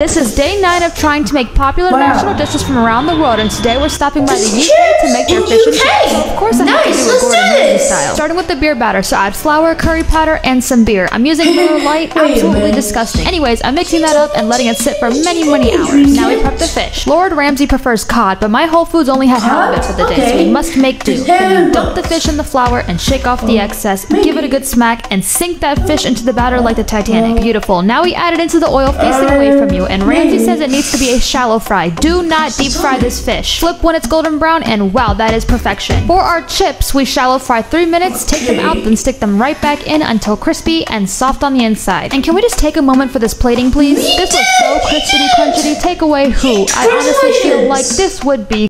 This is day nine of trying to make popular Wow. national dishes from around the world, and today we're stopping by the UK to make their fish and chips. So of course, I have to Nice, do it let's Gordon do Ramsay this. style. Starting with the beer batter, so I add flour, curry powder, and some beer. I'm using Miller Lite, absolutely disgusting. Anyways, I'm mixing that up and letting it sit for many, many hours. Now we prep the fish. Lord Ramsay prefers cod, but my Whole Foods only had halibut for the day, so we must make do. Then you dump the fish in the flour and shake off the excess, give it a good smack, and sink that fish into the batter like the Titanic. Beautiful. Now we add it into the oil facing away from you, and Ramsay says it needs to be a shallow fry. Do not deep fry this fish. Flip when it's golden brown, and wow, that is perfection. For our chips, we shallow fry three minutes, take them out, then stick them right back in until crispy and soft on the inside. And can we just take a moment for this plating, please? This was so crispity crunchity. Take away who? I honestly feel like this would be